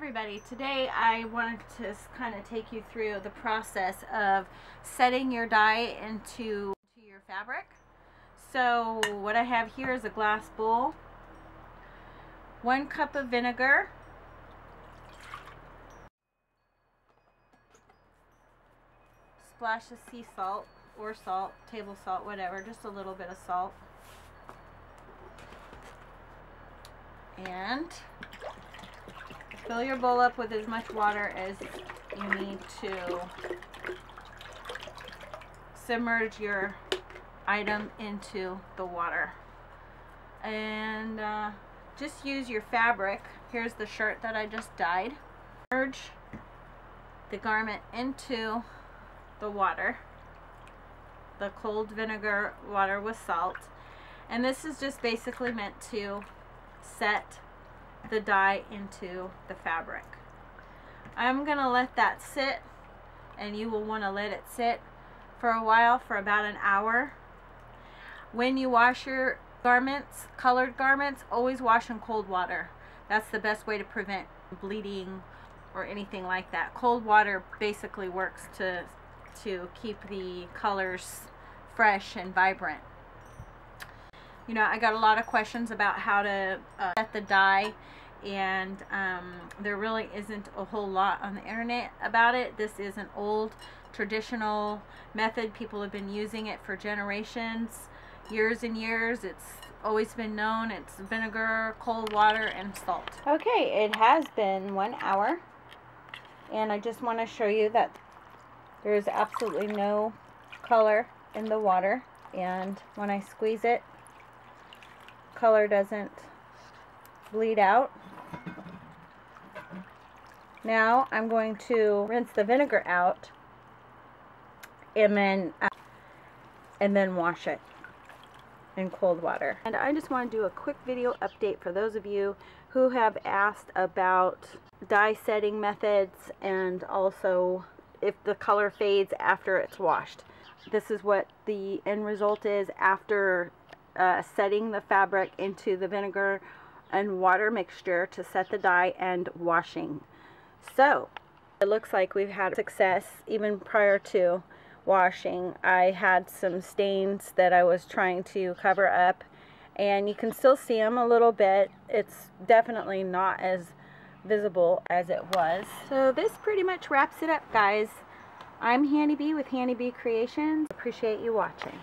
Everybody. Today I wanted to kind of take you through the process of setting your dye into your fabric. So what I have here is a glass bowl, one cup of vinegar, splash of sea salt or salt, table salt, whatever, just a little bit of salt. And Fill your bowl up with as much water as you need to submerge your item into the water. And uh, just use your fabric. Here's the shirt that I just dyed. Merge the garment into the water. The cold vinegar water with salt. And this is just basically meant to set the dye into the fabric. I'm going to let that sit and you will want to let it sit for a while for about an hour. When you wash your garments, colored garments, always wash in cold water. That's the best way to prevent bleeding or anything like that. Cold water basically works to to keep the colors fresh and vibrant. You know, I got a lot of questions about how to uh, set the dye and um, there really isn't a whole lot on the internet about it. This is an old traditional method. People have been using it for generations, years and years. It's always been known. It's vinegar, cold water, and salt. Okay, it has been one hour. And I just want to show you that there is absolutely no color in the water. And when I squeeze it, color doesn't bleed out. Now I'm going to rinse the vinegar out and then uh, and then wash it in cold water. And I just want to do a quick video update for those of you who have asked about dye setting methods and also if the color fades after it's washed. This is what the end result is after uh, setting the fabric into the vinegar and water mixture to set the dye and washing. So, it looks like we've had success even prior to washing. I had some stains that I was trying to cover up and you can still see them a little bit. It's definitely not as visible as it was. So this pretty much wraps it up guys. I'm HanieB with HanieB Creations. Appreciate you watching.